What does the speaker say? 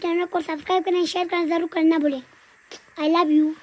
Channel को subscribe करना share करना ज़रूर करना भूलें। I love you